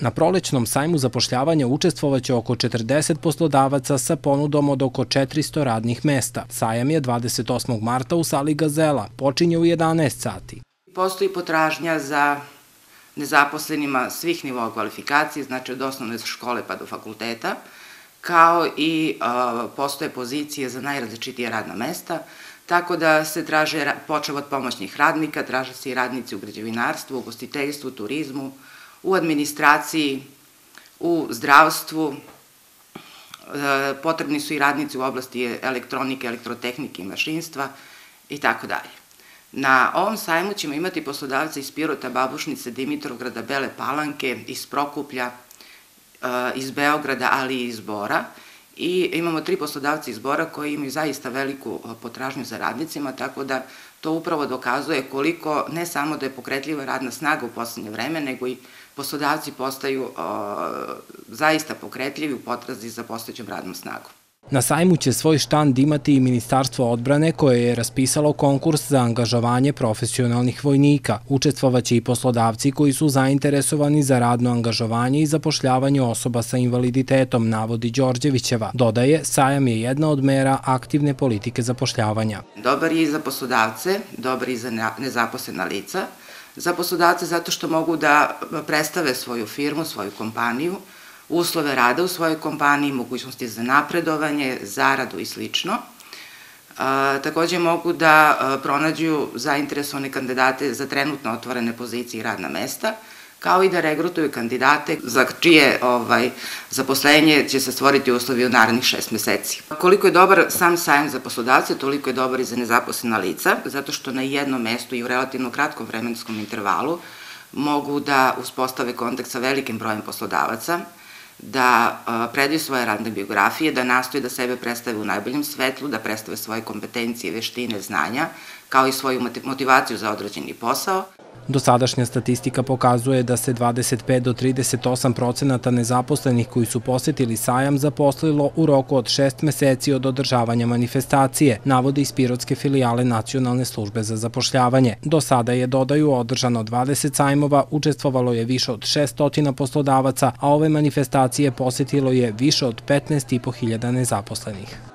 Na prolećnom sajmu zapošljavanja učestvovaće oko 40 poslodavaca sa ponudom od oko 400 radnih mesta. Sajam je 28. marta u sali Gazela, počinje u 11 sati. Postoji potražnja za nezaposlenima svih nivoa kvalifikacije, znači od osnovne škole pa do fakulteta, kao i postoje pozicije za najrazličitije radna mesta, tako da se traže počeo od pomoćnih radnika, traže se i radnici u građevinarstvu, u gostiteljstvu, turizmu, u administraciji, u zdravstvu, e, potrebni su i radnici u oblasti elektronike, elektrotehnike i mašinstva i tako dalje. Na ovom sajmu ćemo imati poslodavce iz Pirota, Babušnice, Dimitrovgrada, Bele Palanke, iz Prokuplja, e, iz Beograda, ali i iz Bora. I imamo tri poslodavca iz Bora koji imaju zaista veliku potražnju za radnicima, tako da to upravo dokazuje koliko ne samo da je pokretljiva radna snaga u poslednje vreme, nego i poslodavci postaju zaista pokretljivi u potrazi za postojećom radnom snagom. Na sajmu će svoj štand imati i Ministarstvo odbrane koje je raspisalo konkurs za angažovanje profesionalnih vojnika. Učestvovaće i poslodavci koji su zainteresovani za radno angažovanje i zapošljavanje osoba sa invaliditetom, navodi Đorđevićeva. Dodaje, sajam je jedna od mera aktivne politike zapošljavanja. Dobar je i za poslodavce, dobar je i za nezaposlena lica. Za poslodavce zato što mogu da predstave svoju firmu, svoju kompaniju, uslove rada u svojoj kompaniji, mogućnosti za napredovanje, zaradu i slično. takođe mogu da pronađu zainteresovane kandidate za trenutno otvorene pozicije i radna mesta, kao i da regrutuju kandidate za čije ovaj, zaposlenje će se stvoriti uslovi u narednih šest meseci. Koliko je dobar sam sajam za poslodavce, toliko je dobar i za nezaposlena lica, zato što na jednom mestu i u relativno kratkom vremenskom intervalu mogu da uspostave kontakt sa velikim brojem poslodavaca, da predaju svoje radne biografije, da nastoje da sebe predstave u najboljem svetlu, da predstave svoje kompetencije, veštine, znanja, kao i svoju motivaciju za određeni posao. Dosadašnja statistika pokazuje da se 25 do 38 procenata nezaposlenih koji su posetili sajam zaposlilo u roku od šest meseci od održavanja manifestacije, navode iz Pirotske filijale Nacionalne službe za zapošljavanje. Do sada je dodaju održano 20 sajmova, učestvovalo je više od 600 poslodavaca, a ove manifestacije posetilo je više od 15.500 nezaposlenih.